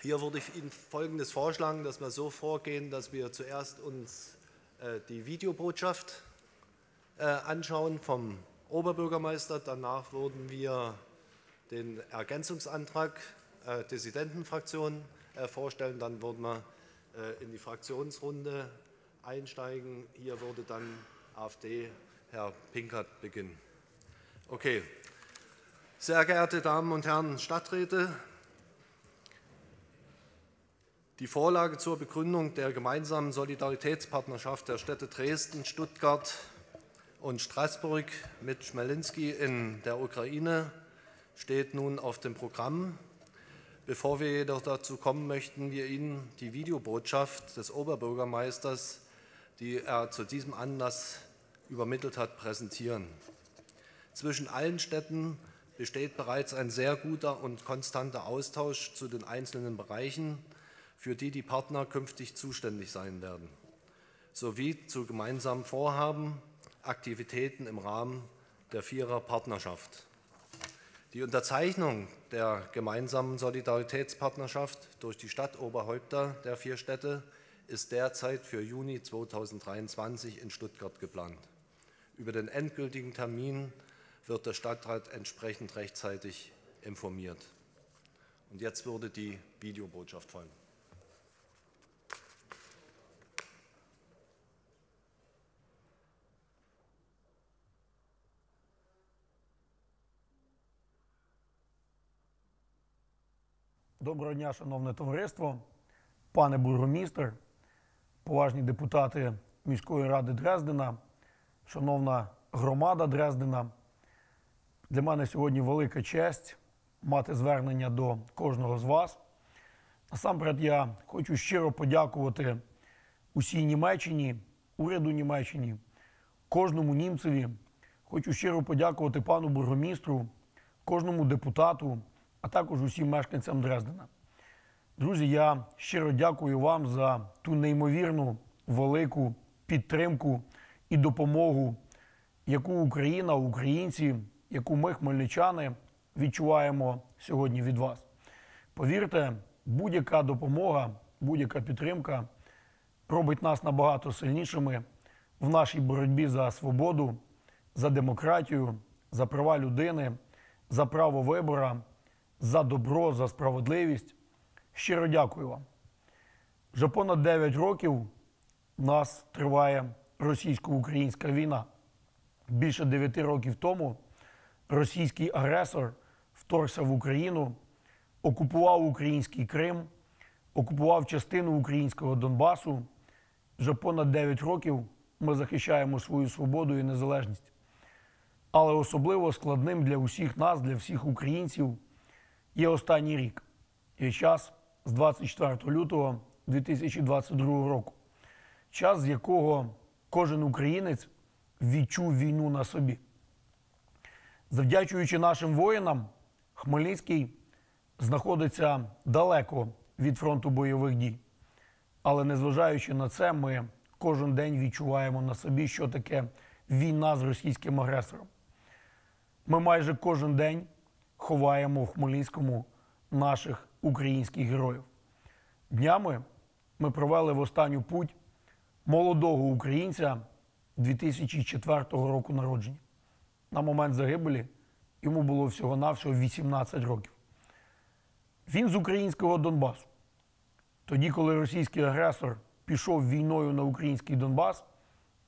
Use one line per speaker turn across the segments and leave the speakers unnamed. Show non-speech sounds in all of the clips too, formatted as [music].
Hier würde ich Ihnen Folgendes vorschlagen, dass wir so vorgehen, dass wir zuerst uns äh, die Videobotschaft äh, anschauen vom Oberbürgermeister. Danach würden wir den Ergänzungsantrag äh, Dissidentenfraktion äh, vorstellen. Dann würden wir in die Fraktionsrunde einsteigen. Hier würde dann AfD Herr Pinkert beginnen. Okay. Sehr geehrte Damen und Herren Stadträte, die Vorlage zur Begründung der gemeinsamen Solidaritätspartnerschaft der Städte Dresden, Stuttgart und Straßburg mit Schmelinski in der Ukraine steht nun auf dem Programm. Bevor wir jedoch dazu kommen, möchten wir Ihnen die Videobotschaft des Oberbürgermeisters, die er zu diesem Anlass übermittelt hat, präsentieren. Zwischen allen Städten besteht bereits ein sehr guter und konstanter Austausch zu den einzelnen Bereichen, für die die Partner künftig zuständig sein werden, sowie zu gemeinsamen Vorhaben, Aktivitäten im Rahmen der Vierer Partnerschaft. Die Unterzeichnung der gemeinsamen Solidaritätspartnerschaft durch die Stadtoberhäupter der vier Städte ist derzeit für Juni 2023 in Stuttgart geplant. Über den endgültigen Termin wird der Stadtrat entsprechend rechtzeitig informiert. Und jetzt würde die Videobotschaft folgen.
Доброго дня, шановне товариство, пане бургомістр, поважні депутати міської ради Дрездена, шановна громада Дрездена. Для мене сьогодні велика честь мати звернення до кожного з вас. Насамперед, я хочу щиро подякувати усій Німеччині, уряду Німеччині, кожному німцеві. Хочу щиро подякувати пану бургомістру, кожному депутату а також усім мешканцям Дрездена. Друзі, я щиро дякую вам за ту неймовірну велику підтримку і допомогу, яку Україна, українці, яку ми, хмельничани, відчуваємо сьогодні від вас. Повірте, будь-яка допомога, будь-яка підтримка робить нас набагато сильнішими в нашій боротьбі за свободу, за демократію, за права людини, за право вибора за добро, за справедливість. Щиро дякую вам. Вже понад 9 років нас триває російсько-українська війна. Більше 9 років тому російський агресор вторгся в Україну, окупував український Крим, окупував частину українського Донбасу. Вже понад 9 років ми захищаємо свою свободу і незалежність. Але особливо складним для усіх нас, для всіх українців є останній рік. Є час з 24 лютого 2022 року. Час, з якого кожен українець відчув війну на собі. Завдячуючи нашим воїнам, Хмельницький знаходиться далеко від фронту бойових дій. Але незважаючи на це, ми кожен день відчуваємо на собі, що таке війна з російським агресором. Ми майже кожен день ховаємо в Хмельницькому наших українських героїв. Днями ми провели в останню путь молодого українця 2004 року народження. На момент загибелі йому було всього-навсього 18 років. Він з українського Донбасу. Тоді, коли російський агресор пішов війною на український Донбас,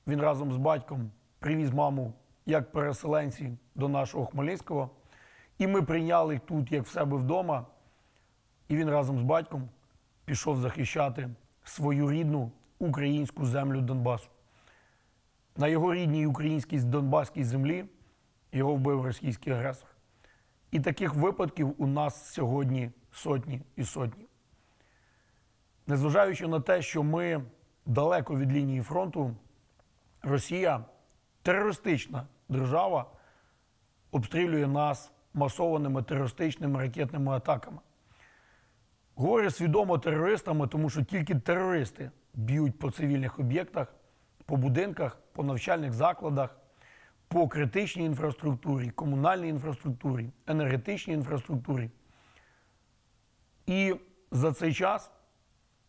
він разом з батьком привіз маму як переселенці до нашого Хмельницького. І ми прийняли тут, як в себе вдома. І він разом з батьком пішов захищати свою рідну українську землю Донбасу. На його рідній українській Донбаській землі його вбив російський агресор. І таких випадків у нас сьогодні сотні і сотні. Незважаючи на те, що ми далеко від лінії фронту, Росія терористична держава обстрілює нас масованими терористичними ракетними атаками. Говорю свідомо терористами, тому що тільки терористи б'ють по цивільних об'єктах, по будинках, по навчальних закладах, по критичній інфраструктурі, комунальній інфраструктурі, енергетичній інфраструктурі. І За цей час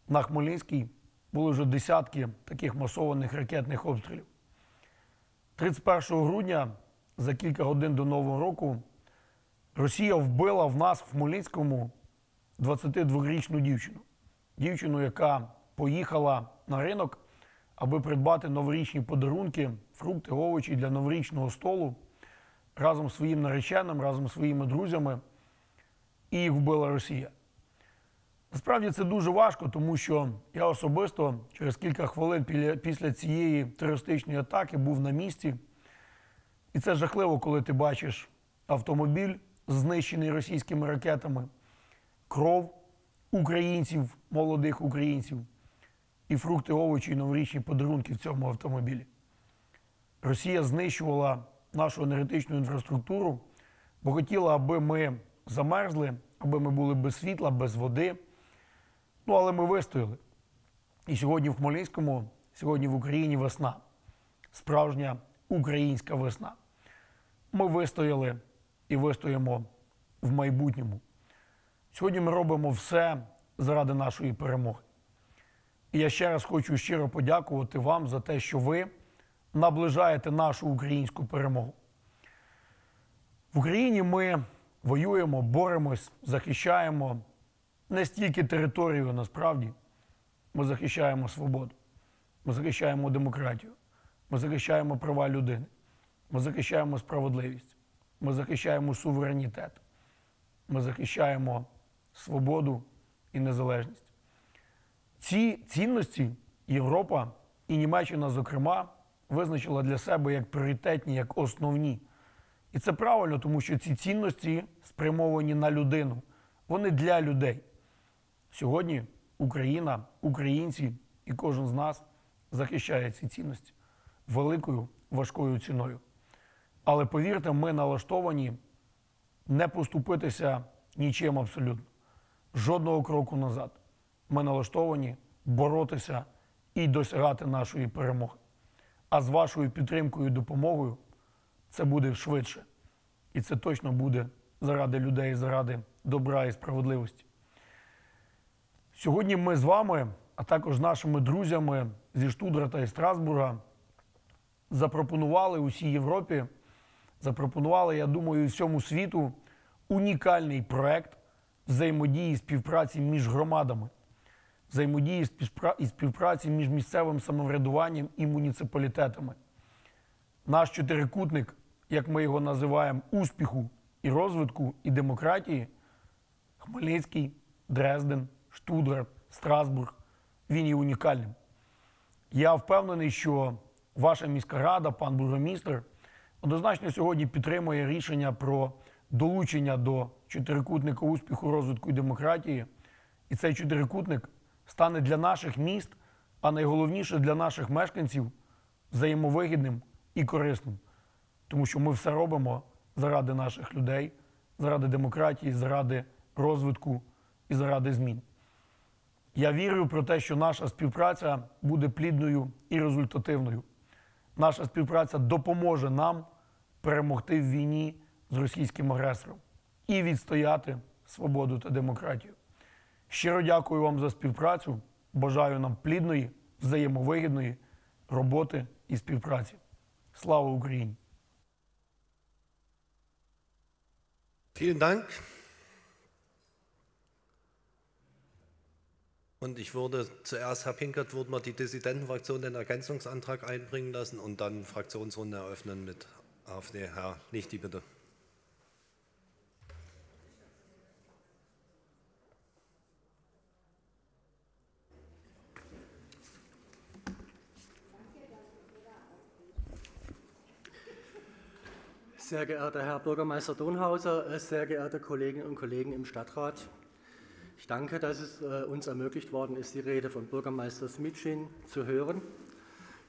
на Хмельницькій були вже десятки таких масованих ракетних обстрілів. 31 грудня, за кілька годин до Нового року, Росія вбила в нас в Хмельницькому 22-річну дівчину. Дівчину, яка поїхала на ринок, аби придбати новорічні подарунки, фрукти, овочі для новорічного столу разом з своїм нареченим, разом з своїми друзями, і їх вбила Росія. Насправді це дуже важко, тому що я особисто через кілька хвилин після цієї терористичної атаки був на місці. І це жахливо, коли ти бачиш автомобіль, знищений російськими ракетами, кров українців, молодих українців, і фрукти, овочі і новорічні подарунки в цьому автомобілі. Росія знищувала нашу енергетичну інфраструктуру, бо хотіла, аби ми замерзли, аби ми були без світла, без води. Ну, але ми вистояли. І сьогодні в Хмельницькому, сьогодні в Україні весна. Справжня українська весна. Ми вистояли і вистоїмо в майбутньому. Сьогодні ми робимо все заради нашої перемоги. І я ще раз хочу щиро подякувати вам за те, що ви наближаєте нашу українську перемогу. В Україні ми воюємо, боремось, захищаємо не стільки територію насправді. Ми захищаємо свободу, ми захищаємо демократію, ми захищаємо права людини, ми захищаємо справедливість, ми захищаємо суверенітет, ми захищаємо свободу і незалежність. Ці цінності Європа і Німеччина, зокрема, визначила для себе як пріоритетні, як основні. І це правильно, тому що ці цінності спрямовані на людину. Вони для людей. Сьогодні Україна, українці і кожен з нас захищає ці цінності великою важкою ціною. Але повірте, ми налаштовані не поступитися нічим абсолютно. Жодного кроку назад. Ми налаштовані боротися і досягати нашої перемоги. А з вашою підтримкою і допомогою це буде швидше. І це точно буде заради людей, заради добра і справедливості. Сьогодні ми з вами, а також нашими друзями зі Штудрата і Страсбурга, запропонували усій Європі, запропонували, я думаю, всьому світу унікальний проект взаємодії співпраці між громадами, взаємодії і співпраці між місцевим самоврядуванням і муніципалітетами. Наш чотирикутник, як ми його називаємо, успіху і розвитку і демократії Хмельницький, Дрезден, Штутгарт, Страсбург, він є унікальним. Я впевнений, що ваша міська рада, пан бургомістр, однозначно сьогодні підтримує рішення про долучення до чотирикутника успіху, розвитку і демократії. І цей чотирикутник стане для наших міст, а найголовніше для наших мешканців взаємовигідним і корисним. Тому що ми все робимо заради наших людей, заради демократії, заради розвитку і заради змін. Я вірю про те, що наша співпраця буде плідною і результативною. Наша співпраця допоможе нам перемогти в війні з російським агресором і відстояти свободу та демократію. Щиро дякую вам за співпрацю. Бажаю нам плідної, взаємовигідної роботи і співпраці. Слава Україні!
Vielen Dank. Und ich würde zuerst, Herr Pinkert, würden wir die Dissidentenfraktion den Ergänzungsantrag einbringen lassen und dann Fraktionsrunde eröffnen mit AfD. Herr Lichti, bitte.
Sehr geehrter Herr Bürgermeister Donhauser, äh, sehr geehrte Kolleginnen und Kollegen im Stadtrat, ich danke, dass es äh, uns ermöglicht worden ist, die Rede von Bürgermeister Smitschin zu hören.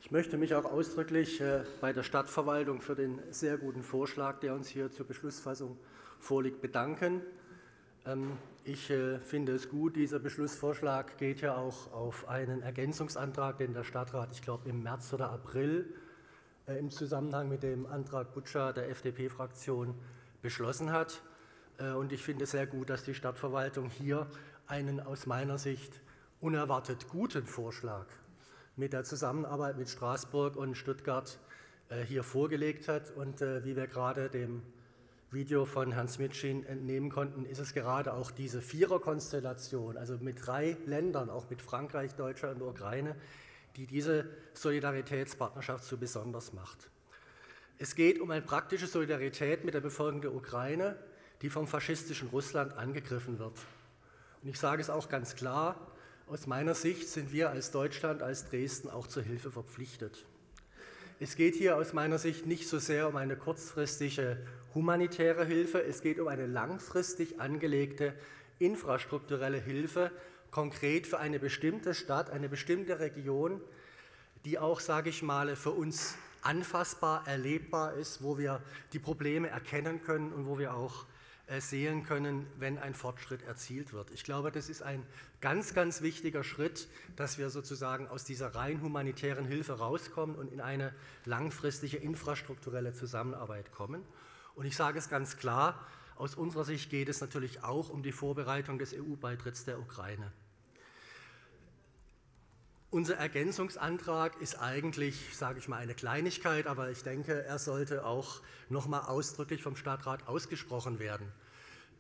Ich möchte mich auch ausdrücklich äh, bei der Stadtverwaltung für den sehr guten Vorschlag, der uns hier zur Beschlussfassung vorliegt, bedanken. Ähm, Ich äh, finde es gut, dieser Beschlussvorschlag geht ja auch auf einen Ergänzungsantrag, den der Stadtrat, ich glaube, im März oder April äh, im Zusammenhang mit dem Antrag Butscher der FDP-Fraktion beschlossen hat. Und ich finde es sehr gut, dass die Stadtverwaltung hier einen aus meiner Sicht unerwartet guten Vorschlag mit der Zusammenarbeit mit Straßburg und Stuttgart äh, hier vorgelegt hat. Und äh, wie wir gerade dem Video von Herrn Smitschin entnehmen konnten, ist es gerade auch diese Viererkonstellation, also mit drei Ländern, auch mit Frankreich, Deutschland und Ukraine, die diese Solidaritätspartnerschaft so besonders macht. Es geht um eine praktische Solidarität mit der Bevölkerung der Ukraine, die vom faschistischen Russland angegriffen wird. Und ich sage es auch ganz klar, aus meiner Sicht sind wir als Deutschland, als Dresden auch zur Hilfe verpflichtet. Es geht hier aus meiner Sicht nicht so sehr um eine kurzfristige humanitäre Hilfe, es geht um eine langfristig angelegte infrastrukturelle Hilfe, konkret für eine bestimmte Stadt, eine bestimmte Region, die auch, sage ich mal, für uns anfassbar, erlebbar ist, wo wir die Probleme erkennen können und wo wir auch sehen können, wenn ein Fortschritt erzielt wird. Ich glaube, das ist ein ganz, ganz wichtiger Schritt, dass wir sozusagen aus dieser rein humanitären Hilfe rauskommen und in eine langfristige infrastrukturelle Zusammenarbeit kommen. Und ich sage es ganz klar, aus unserer Sicht geht es natürlich auch um die Vorbereitung des EU-Beitritts der Ukraine. Unser Ergänzungsantrag ist eigentlich, sage ich mal, eine Kleinigkeit, aber ich denke, er sollte auch noch mal ausdrücklich vom Stadtrat ausgesprochen werden.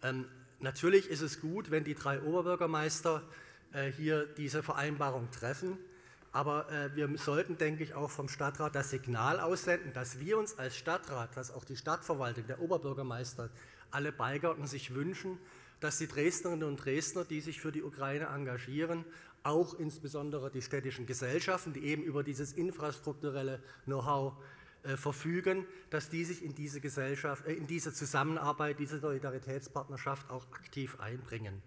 Ähm, natürlich ist es gut, wenn die drei Oberbürgermeister äh, hier diese Vereinbarung treffen, aber äh, wir sollten, denke ich, auch vom Stadtrat das Signal aussenden, dass wir uns als Stadtrat, dass auch die Stadtverwaltung, der Oberbürgermeister, alle Beigarten sich wünschen, dass die Dresdnerinnen und Dresdner, die sich für die Ukraine engagieren, auch insbesondere die städtischen Gesellschaften, die eben über dieses infrastrukturelle Know-how äh, verfügen, dass die sich in diese, Gesellschaft, äh, in diese Zusammenarbeit, diese Solidaritätspartnerschaft auch aktiv einbringen.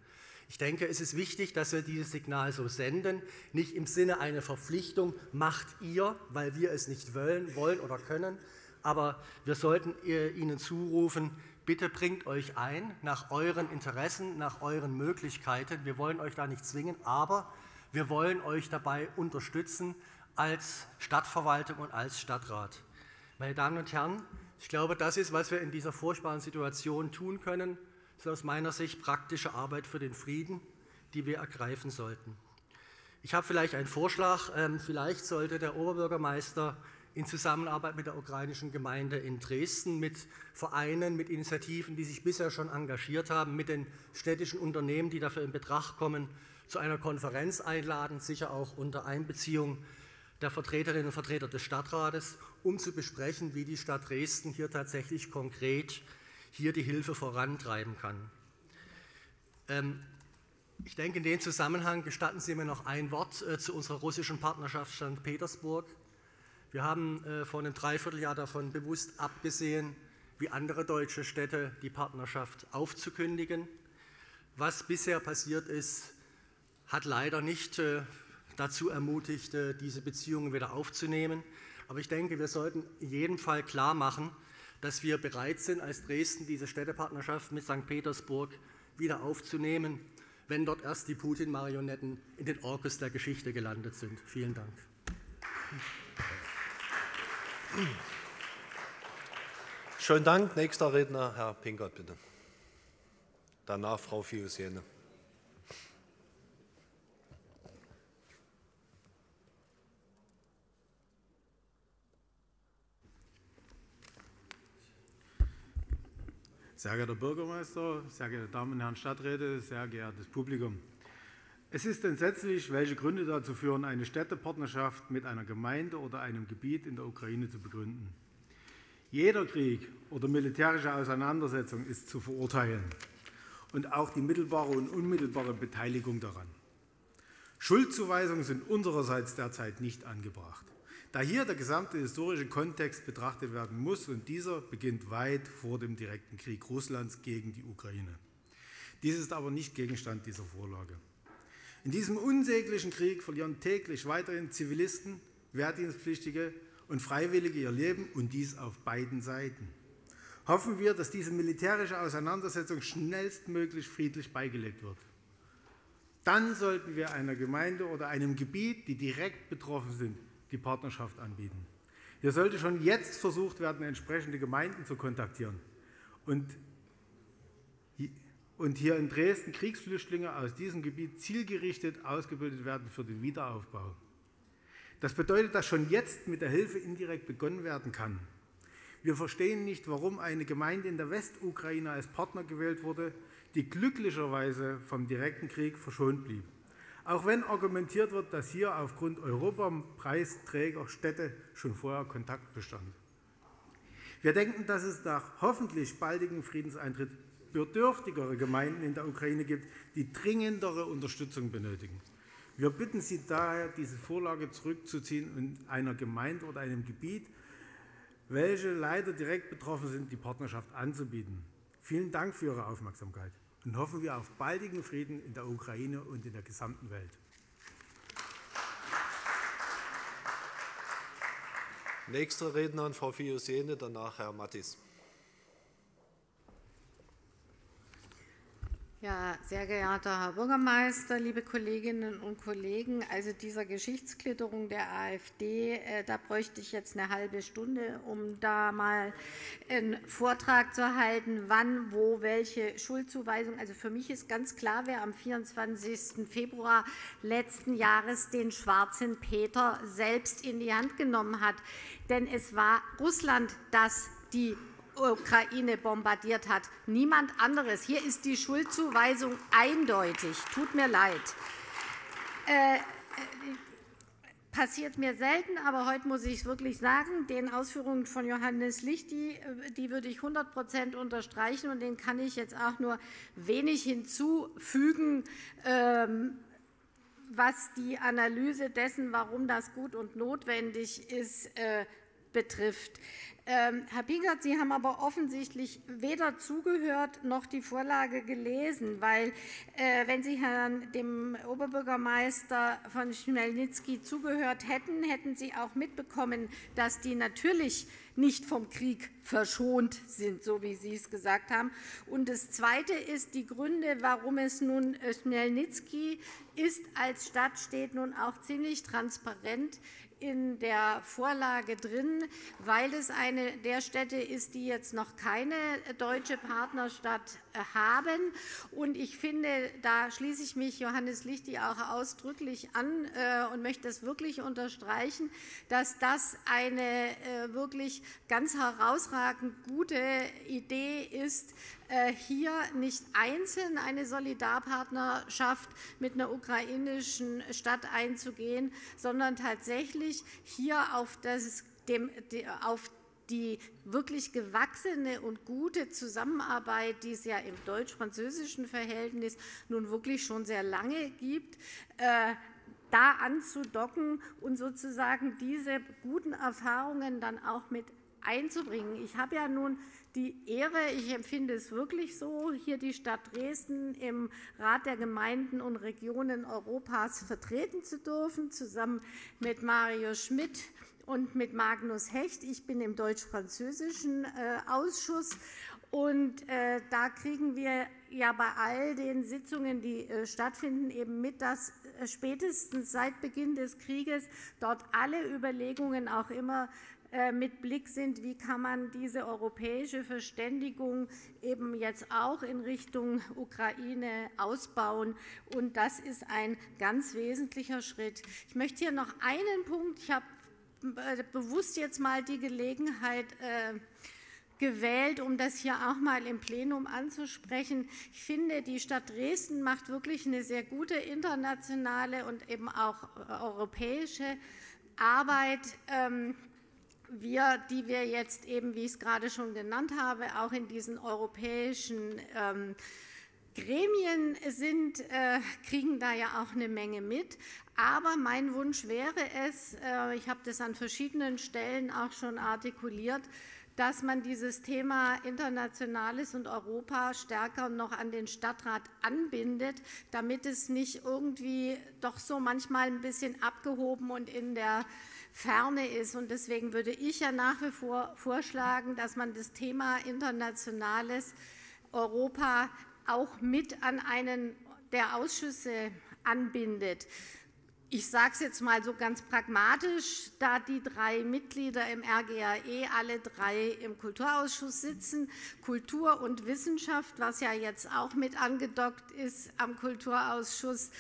Ich denke, es ist wichtig, dass wir dieses Signal so senden, nicht im Sinne einer Verpflichtung, macht ihr, weil wir es nicht wollen, wollen oder können, aber wir sollten ihnen zurufen, bitte bringt euch ein nach euren Interessen, nach euren Möglichkeiten. Wir wollen euch da nicht zwingen, aber wir wollen euch dabei unterstützen als Stadtverwaltung und als Stadtrat. Meine Damen und Herren, ich glaube, das ist, was wir in dieser furchtbaren Situation tun können. Das ist aus meiner Sicht praktische Arbeit für den Frieden, die wir ergreifen sollten. Ich habe vielleicht einen Vorschlag. Ähm, vielleicht sollte der Oberbürgermeister in Zusammenarbeit mit der ukrainischen Gemeinde in Dresden, mit Vereinen, mit Initiativen, die sich bisher schon engagiert haben, mit den städtischen Unternehmen, die dafür in Betracht kommen, zu einer Konferenz einladen, sicher auch unter Einbeziehung der Vertreterinnen und Vertreter des Stadtrates, um zu besprechen, wie die Stadt Dresden hier tatsächlich konkret hier die Hilfe vorantreiben kann. Ähm, ich denke, in dem Zusammenhang gestatten Sie mir noch ein Wort äh, zu unserer russischen Partnerschaft St. Petersburg. Wir haben äh, vor einem Dreivierteljahr davon bewusst abgesehen, wie andere deutsche Städte die Partnerschaft aufzukündigen. Was bisher passiert ist, hat leider nicht äh, dazu ermutigt, äh, diese Beziehungen wieder aufzunehmen. Aber ich denke, wir sollten in jedem Fall klar machen, dass wir bereit sind, als Dresden diese Städtepartnerschaft mit St. Petersburg wieder aufzunehmen, wenn dort erst die Putin-Marionetten in den Orkus der Geschichte gelandet sind. Vielen Dank.
Schönen Dank. Nächster Redner, Herr Pinkert, bitte. Danach Frau Fiusiene.
Sehr geehrter Bürgermeister, sehr geehrte Damen und Herren Stadträte, sehr geehrtes Publikum. Es ist entsetzlich, welche Gründe dazu führen, eine Städtepartnerschaft mit einer Gemeinde oder einem Gebiet in der Ukraine zu begründen. Jeder Krieg oder militärische Auseinandersetzung ist zu verurteilen und auch die mittelbare und unmittelbare Beteiligung daran. Schuldzuweisungen sind unsererseits derzeit nicht angebracht da hier der gesamte historische Kontext betrachtet werden muss und dieser beginnt weit vor dem direkten Krieg Russlands gegen die Ukraine. Dies ist aber nicht Gegenstand dieser Vorlage. In diesem unsäglichen Krieg verlieren täglich weiterhin Zivilisten, Wehrdienstpflichtige und Freiwillige ihr Leben und dies auf beiden Seiten. Hoffen wir, dass diese militärische Auseinandersetzung schnellstmöglich friedlich beigelegt wird. Dann sollten wir einer Gemeinde oder einem Gebiet, die direkt betroffen sind, die Partnerschaft anbieten. Hier sollte schon jetzt versucht werden, entsprechende Gemeinden zu kontaktieren. Und und hier in Dresden Kriegsflüchtlinge aus diesem Gebiet zielgerichtet ausgebildet werden für den Wiederaufbau. Das bedeutet, dass schon jetzt mit der Hilfe indirekt begonnen werden kann. Wir verstehen nicht, warum eine Gemeinde in der Westukraine als Partner gewählt wurde, die glücklicherweise vom direkten Krieg verschont blieb. Auch wenn argumentiert wird, dass hier aufgrund Europapreisträgerstädte schon vorher Kontakt bestand. Wir denken, dass es nach hoffentlich baldigem Friedenseintritt bedürftigere Gemeinden in der Ukraine gibt, die dringendere Unterstützung benötigen. Wir bitten Sie daher, diese Vorlage zurückzuziehen und einer Gemeinde oder einem Gebiet, welche leider direkt betroffen sind, die Partnerschaft anzubieten. Vielen Dank für Ihre Aufmerksamkeit und hoffen wir auf baldigen Frieden in der Ukraine und in der gesamten Welt.
Nächste Rednerin Frau Fiusene, danach Herr Mattis.
Ja, sehr geehrter Herr Bürgermeister, liebe Kolleginnen und Kollegen, also dieser Geschichtsklitterung der AfD, äh, da bräuchte ich jetzt eine halbe Stunde, um da mal einen Vortrag zu halten, wann, wo, welche Schuldzuweisung. Also für mich ist ganz klar, wer am 24. Februar letzten Jahres den schwarzen Peter selbst in die Hand genommen hat. Denn es war Russland, das die Ukraine bombardiert hat. Niemand anderes. Hier ist die Schuldzuweisung eindeutig. Tut mir leid. Äh, äh, passiert mir selten, aber heute muss ich es wirklich sagen. Den Ausführungen von Johannes Licht, die, äh, würde ich 100% unterstreichen, und den kann ich jetzt auch nur wenig hinzufügen. Ähm, was die Analyse dessen, warum das gut und notwendig ist, äh, betrifft. Ähm, Herr Pinkert, Sie haben aber offensichtlich weder zugehört noch die Vorlage gelesen, weil, äh, wenn Sie Herrn dem Oberbürgermeister von Schmelnitzki zugehört hätten, hätten Sie auch mitbekommen, dass die natürlich nicht vom Krieg verschont sind, so wie Sie es gesagt haben. Und das Zweite ist die Gründe, warum es nun Schmelnitzki ist als Stadt steht nun auch ziemlich transparent in der Vorlage drin, weil es eine der Städte ist, die jetzt noch keine deutsche Partnerstadt äh, haben. Und ich finde, da schließe ich mich Johannes Lichti auch ausdrücklich an äh, und möchte das wirklich unterstreichen, dass das eine äh, wirklich ganz herausragend gute Idee ist, hier nicht einzeln eine Solidarpartnerschaft mit einer ukrainischen Stadt einzugehen, sondern tatsächlich hier auf, das, dem, auf die wirklich gewachsene und gute Zusammenarbeit, die es ja im deutsch-französischen Verhältnis nun wirklich schon sehr lange gibt, äh, da anzudocken und sozusagen diese guten Erfahrungen dann auch mit einzubringen. Ich habe ja nun die Ehre, ich empfinde es wirklich so, hier die Stadt Dresden im Rat der Gemeinden und Regionen Europas vertreten zu dürfen, zusammen mit Mario Schmidt und mit Magnus Hecht. Ich bin im deutsch-französischen äh, Ausschuss. Und äh, da kriegen wir ja bei all den Sitzungen, die äh, stattfinden, eben mit, dass spätestens seit Beginn des Krieges dort alle Überlegungen auch immer mit Blick sind, wie kann man diese europäische Verständigung eben jetzt auch in Richtung Ukraine ausbauen. Und das ist ein ganz wesentlicher Schritt. Ich möchte hier noch einen Punkt, ich habe äh, bewusst jetzt mal die Gelegenheit äh, gewählt, um das hier auch mal im Plenum anzusprechen. Ich finde, die Stadt Dresden macht wirklich eine sehr gute internationale und eben auch europäische Arbeit. Ähm, wir, die wir jetzt eben, wie ich es gerade schon genannt habe, auch in diesen europäischen ähm, Gremien sind, äh, kriegen da ja auch eine Menge mit. Aber mein Wunsch wäre es, äh, ich habe das an verschiedenen Stellen auch schon artikuliert, dass man dieses Thema Internationales und Europa stärker noch an den Stadtrat anbindet, damit es nicht irgendwie doch so manchmal ein bisschen abgehoben und in der Ferne ist. Und deswegen würde ich ja nach wie vor vorschlagen, dass man das Thema internationales Europa auch mit an einen der Ausschüsse anbindet. Ich sage es jetzt mal so ganz pragmatisch, da die drei Mitglieder im RGAE alle drei im Kulturausschuss sitzen, Kultur und Wissenschaft, was ja jetzt auch mit angedockt ist am Kulturausschuss,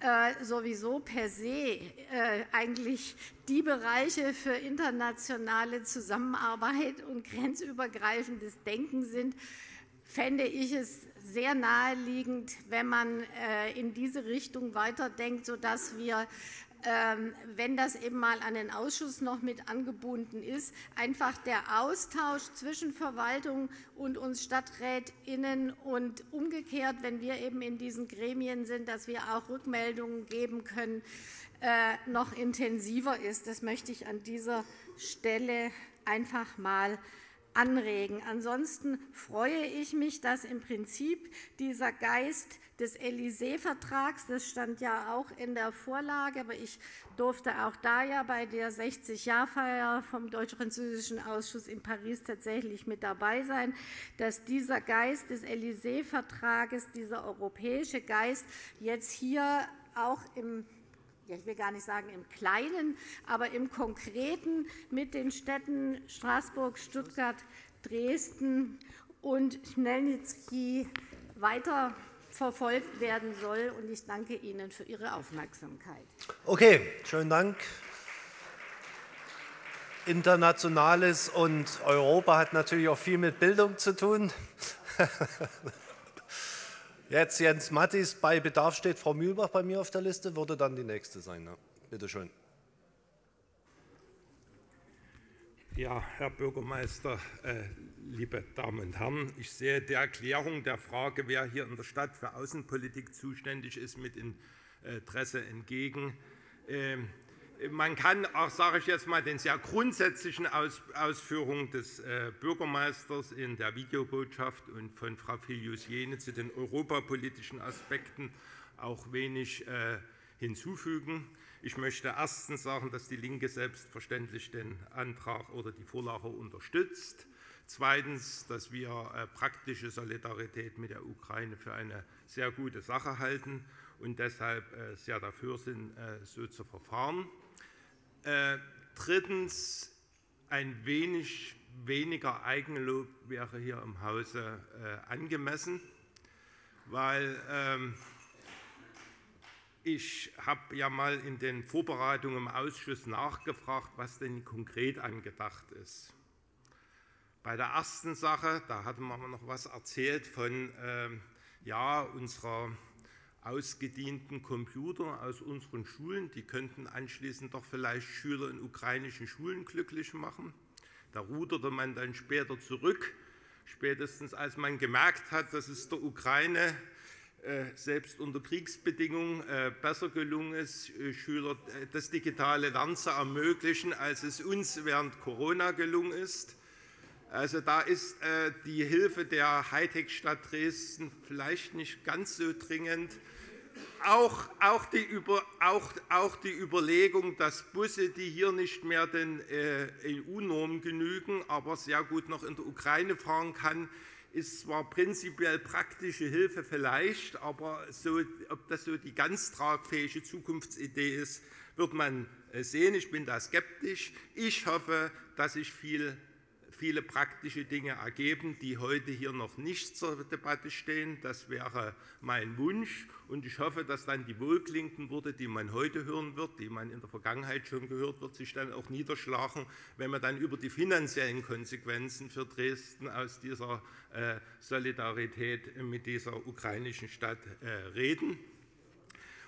äh, sowieso per se äh, eigentlich die Bereiche für internationale Zusammenarbeit und [laughs] grenzübergreifendes Denken sind, fände ich es sehr naheliegend, wenn man äh, in diese Richtung weiterdenkt, sodass wir ähm, wenn das eben mal an den Ausschuss noch mit angebunden ist, einfach der Austausch zwischen Verwaltung und uns StadträtInnen und umgekehrt, wenn wir eben in diesen Gremien sind, dass wir auch Rückmeldungen geben können, äh, noch intensiver ist. Das möchte ich an dieser Stelle einfach mal anregen. Ansonsten freue ich mich, dass im Prinzip dieser Geist des Élysée-Vertrags, das stand ja auch in der Vorlage, aber ich durfte auch da ja bei der 60-Jahr-Feier vom Deutsch-Französischen Ausschuss in Paris tatsächlich mit dabei sein, dass dieser Geist des Élysée-Vertrages, dieser europäische Geist jetzt hier auch im ich will gar nicht sagen im Kleinen, aber im Konkreten mit den Städten Straßburg, Stuttgart, Dresden und Chmelnitsky weiter verfolgt werden soll. Ich danke Ihnen für Ihre Aufmerksamkeit.
Okay, schönen Dank. Internationales und Europa hat natürlich auch viel mit Bildung zu tun. [laughs] Jetzt Jens Mattis, bei Bedarf steht Frau Mühlbach bei mir auf der Liste, würde dann die nächste sein. Ja. Bitte schön.
Ja, Herr Bürgermeister, äh, liebe Damen und Herren, ich sehe der Erklärung der Frage, wer hier in der Stadt für Außenpolitik zuständig ist, mit Interesse entgegen. Ähm, man kann auch, sage ich jetzt mal, den sehr grundsätzlichen Ausführungen des äh, Bürgermeisters in der Videobotschaft und von Frau Filius-Jene zu den europapolitischen Aspekten auch wenig äh, hinzufügen. Ich möchte erstens sagen, dass die LINKE selbstverständlich den Antrag oder die Vorlage unterstützt. Zweitens, dass wir äh, praktische Solidarität mit der Ukraine für eine sehr gute Sache halten und deshalb sehr dafür sind, so zu verfahren. Äh, drittens, ein wenig weniger Eigenlob wäre hier im Hause äh, angemessen, weil ähm, ich habe ja mal in den Vorbereitungen im Ausschuss nachgefragt, was denn konkret angedacht ist. Bei der ersten Sache, da hatten wir noch was erzählt von äh, ja, unserer ausgedienten Computer aus unseren Schulen. Die könnten anschließend doch vielleicht Schüler in ukrainischen Schulen glücklich machen. Da ruderte man dann später zurück, spätestens als man gemerkt hat, dass es der Ukraine äh, selbst unter Kriegsbedingungen äh, besser gelungen ist, äh, Schüler das digitale Lernen zu ermöglichen, als es uns während Corona gelungen ist. Also da ist die Hilfe der Hightech-Stadt Dresden vielleicht nicht ganz so dringend auch, auch, die Über, auch, auch, die Überlegung, dass Busse, die hier nicht mehr den äh, EU-Normen genügen, aber sehr gut noch in der Ukraine fahren kann, ist zwar prinzipiell praktische Hilfe vielleicht, aber so, ob das so die ganz tragfähige Zukunftsidee ist, wird man äh, sehen. Ich bin da skeptisch. Ich hoffe, dass sich viel viele praktische Dinge ergeben, die heute hier noch nicht zur Debatte stehen. Das wäre mein Wunsch. Und ich hoffe, dass dann die wohlklingenden Worte, die man heute hören wird, die man in der Vergangenheit schon gehört wird, sich dann auch niederschlagen, wenn wir dann über die finanziellen Konsequenzen für Dresden aus dieser äh, Solidarität mit dieser ukrainischen Stadt äh, reden.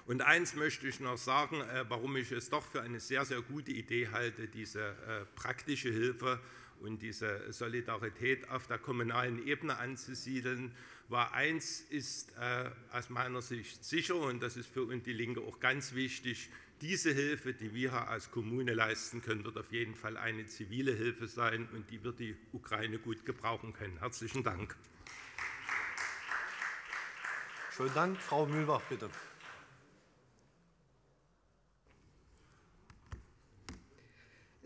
Und eins möchte ich noch sagen, äh, warum ich es doch für eine sehr, sehr gute Idee halte, diese praktische Hilfe und diese Solidarität auf der kommunalen Ebene anzusiedeln, war eins ist äh, aus meiner Sicht sicher, und das ist für uns die Linke auch ganz wichtig, diese Hilfe, die wir als Kommune leisten können, wird auf jeden Fall eine zivile Hilfe sein, und die wird die Ukraine gut gebrauchen können. Herzlichen Dank.
Schönen Dank. Frau Mühlbach, bitte.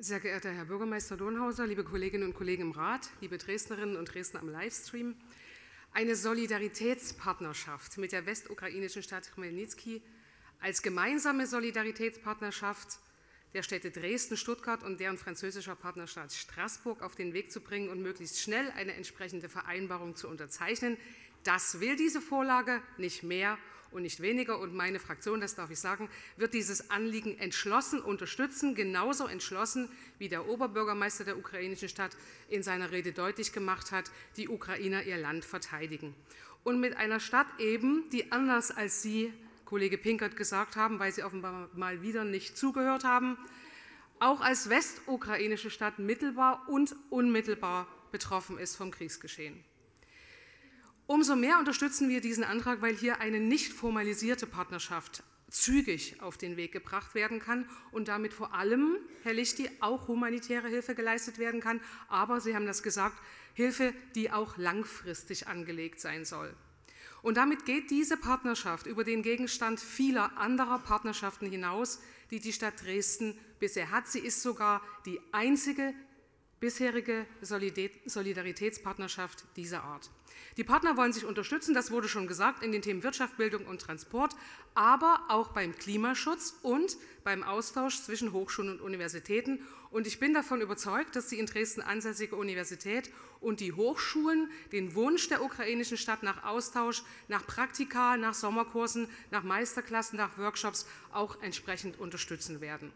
Sehr geehrter Herr Bürgermeister Donhauser, liebe Kolleginnen und Kollegen im Rat, liebe Dresdnerinnen und Dresdner am Livestream, eine Solidaritätspartnerschaft mit der westukrainischen Stadt Chmelnytsky als gemeinsame Solidaritätspartnerschaft der Städte Dresden, Stuttgart und deren französischer Partnerstaat Straßburg auf den Weg zu bringen und möglichst schnell eine entsprechende Vereinbarung zu unterzeichnen. Das will diese Vorlage nicht mehr und nicht weniger. Und meine Fraktion, das darf ich sagen, wird dieses Anliegen entschlossen unterstützen, genauso entschlossen, wie der Oberbürgermeister der ukrainischen Stadt in seiner Rede deutlich gemacht hat, die Ukrainer ihr Land verteidigen. Und mit einer Stadt eben, die anders als Sie, Kollege Pinkert, gesagt haben, weil Sie offenbar mal wieder nicht zugehört haben, auch als westukrainische Stadt mittelbar und unmittelbar betroffen ist vom Kriegsgeschehen. Umso mehr unterstützen wir diesen Antrag, weil hier eine nicht formalisierte Partnerschaft zügig auf den Weg gebracht werden kann und damit vor allem, Herr Lichti, auch humanitäre Hilfe geleistet werden kann. Aber Sie haben das gesagt, Hilfe, die auch langfristig angelegt sein soll. Und damit geht diese Partnerschaft über den Gegenstand vieler anderer Partnerschaften hinaus, die die Stadt Dresden bisher hat. Sie ist sogar die einzige bisherige Solidaritätspartnerschaft dieser Art. Die Partner wollen sich unterstützen, das wurde schon gesagt, in den Themen Wirtschaft, Bildung und Transport, aber auch beim Klimaschutz und beim Austausch zwischen Hochschulen und Universitäten. Und ich bin davon überzeugt, dass die in Dresden ansässige Universität und die Hochschulen den Wunsch der ukrainischen Stadt nach Austausch, nach Praktika, nach Sommerkursen, nach Meisterklassen, nach Workshops auch entsprechend unterstützen werden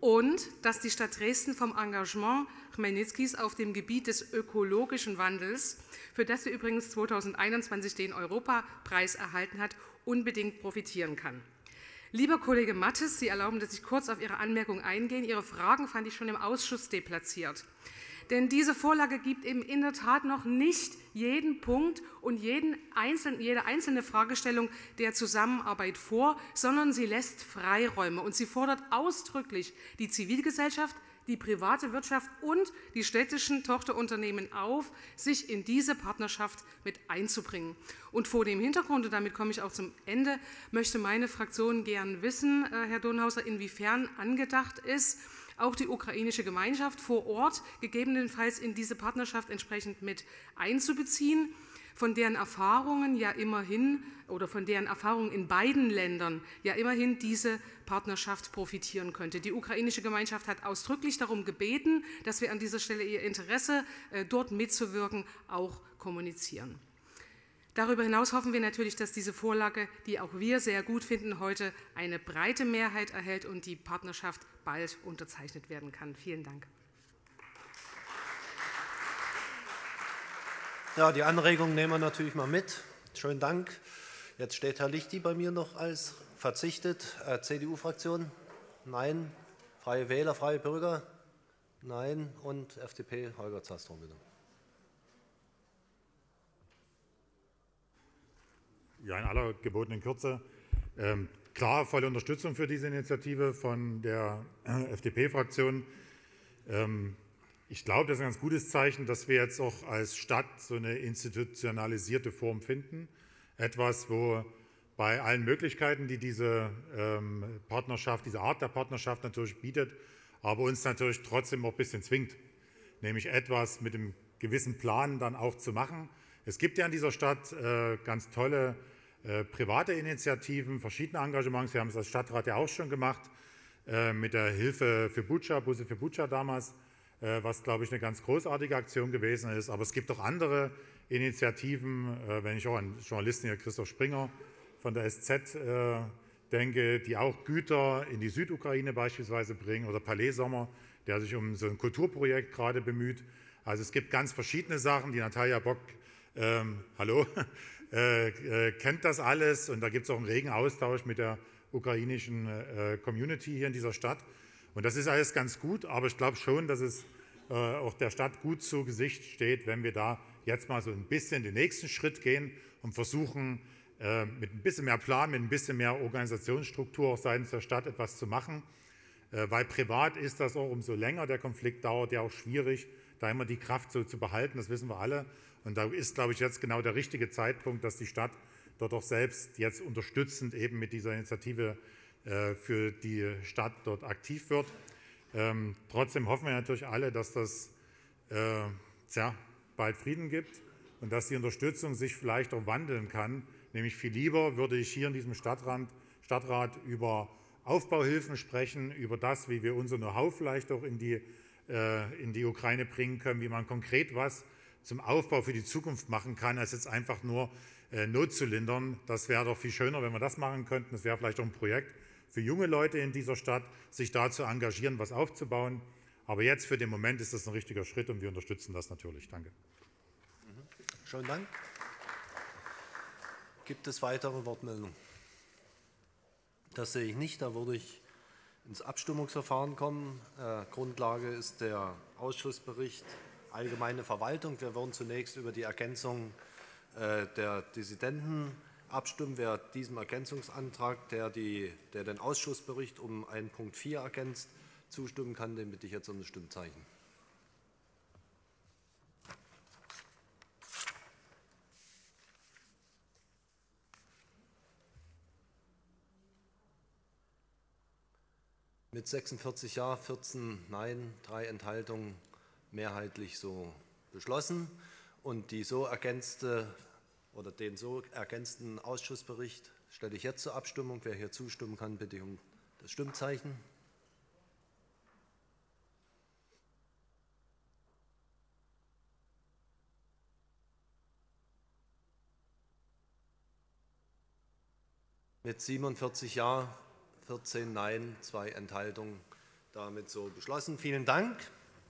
und dass die Stadt Dresden vom Engagement Chmelnytskis auf dem Gebiet des ökologischen Wandels, für das sie übrigens 2021 den Europapreis erhalten hat, unbedingt profitieren kann. Lieber Kollege Mattes, Sie erlauben, dass ich kurz auf Ihre Anmerkung eingehe. Ihre Fragen fand ich schon im Ausschuss deplatziert. Denn diese Vorlage gibt eben in der Tat noch nicht jeden Punkt und jeden einzelnen, jede einzelne Fragestellung der Zusammenarbeit vor, sondern sie lässt Freiräume und sie fordert ausdrücklich die Zivilgesellschaft, die private Wirtschaft und die städtischen Tochterunternehmen auf, sich in diese Partnerschaft mit einzubringen. Und vor dem Hintergrund, und damit komme ich auch zum Ende, möchte meine Fraktion gern wissen, äh, Herr Donhauser, inwiefern angedacht ist, auch die ukrainische Gemeinschaft vor Ort gegebenenfalls in diese Partnerschaft entsprechend mit einzubeziehen, von deren Erfahrungen ja immerhin oder von deren Erfahrungen in beiden Ländern ja immerhin diese Partnerschaft profitieren könnte. Die ukrainische Gemeinschaft hat ausdrücklich darum gebeten, dass wir an dieser Stelle ihr Interesse, äh, dort mitzuwirken, auch kommunizieren. Darüber hinaus hoffen wir natürlich, dass diese Vorlage, die auch wir sehr gut finden, heute eine breite Mehrheit erhält und die Partnerschaft bald unterzeichnet werden kann. Vielen Dank.
Ja, die Anregung nehmen wir natürlich mal mit. Schönen Dank. Jetzt steht Herr Lichti bei mir noch als verzichtet. Äh, CDU-Fraktion? Nein. Freie Wähler, Freie Bürger? Nein. Und FDP, Holger Zastro, bitte.
Ja, in aller gebotenen Kürze. Ähm, klar, volle Unterstützung für diese Initiative von der äh, FDP-Fraktion. Ähm, ich glaube, das ist ein ganz gutes Zeichen, dass wir jetzt auch als Stadt so eine institutionalisierte Form finden. Etwas, wo bei allen Möglichkeiten, die diese ähm, Partnerschaft, diese Art der Partnerschaft natürlich bietet, aber uns natürlich trotzdem auch ein bisschen zwingt, nämlich etwas mit einem gewissen Plan dann auch zu machen. Es gibt ja in dieser Stadt äh, ganz tolle äh, private Initiativen, verschiedene Engagements. Wir haben es als Stadtrat ja auch schon gemacht äh, mit der Hilfe für Butscha, Busse für Butscha damals, äh, was, glaube ich, eine ganz großartige Aktion gewesen ist. Aber es gibt auch andere Initiativen, wenn ich auch an Journalisten hier Christoph Springer von der SZ denke, die auch Güter in die Südukraine beispielsweise bringen oder Palais Sommer, der sich um so ein Kulturprojekt gerade bemüht. Also es gibt ganz verschiedene Sachen. Die Natalia Bock, ähm, hallo, äh, äh, kennt das alles und da gibt es auch einen regen Austausch mit der ukrainischen äh, Community hier in dieser Stadt. Und das ist alles ganz gut, aber ich glaube schon, dass es äh, auch der Stadt gut zu Gesicht steht, wenn wir da jetzt mal so ein bisschen den nächsten Schritt gehen und versuchen, äh, mit ein bisschen mehr Plan, mit ein bisschen mehr Organisationsstruktur auch seitens der Stadt etwas zu machen. Weil privat ist das auch, umso länger der Konflikt dauert, ja auch schwierig, da immer die Kraft so zu behalten, das wissen wir alle. Und da ist, glaube ich, jetzt genau der richtige Zeitpunkt, dass die Stadt dort auch selbst jetzt unterstützend eben mit dieser Initiative äh, für die Stadt dort aktiv wird. Ähm, trotzdem hoffen wir natürlich alle, dass das äh, ja, bald Frieden gibt und dass die Unterstützung sich vielleicht auch wandeln kann. Nämlich viel lieber würde ich hier in diesem Stadtrand, Stadtrat über Aufbauhilfen sprechen, über das, wie wir unser Know-how vielleicht auch in die, in die Ukraine bringen können, wie man konkret was zum Aufbau für die Zukunft machen kann, als jetzt einfach nur äh, Not zu lindern. Das wäre doch viel schöner, wenn wir das machen könnten. Das wäre vielleicht auch ein Projekt für junge Leute in dieser Stadt, sich da zu engagieren, was aufzubauen. Aber jetzt für den Moment ist das ein richtiger Schritt und wir unterstützen das natürlich. Danke.
Schönen Dank. Gibt es weitere Wortmeldungen? Das sehe ich nicht. Da würde ich ins Abstimmungsverfahren kommen. Äh, Grundlage ist der Ausschussbericht Allgemeine Verwaltung. Wir wollen zunächst über die Ergänzung äh, der Dissidenten abstimmen. Wer diesem Ergänzungsantrag, der, die, der den Ausschussbericht um einen Punkt 4 ergänzt, zustimmen kann, den bitte ich jetzt um das Stimmzeichen. Mit 46 Ja, 14 Nein, drei Enthaltungen mehrheitlich so beschlossen. Und die so ergänzte oder den so ergänzten Ausschussbericht stelle ich jetzt zur Abstimmung. Wer hier zustimmen kann, bitte um das Stimmzeichen. Mit 47 Ja, 14 Nein, zwei Enthaltungen damit so beschlossen. Vielen Dank.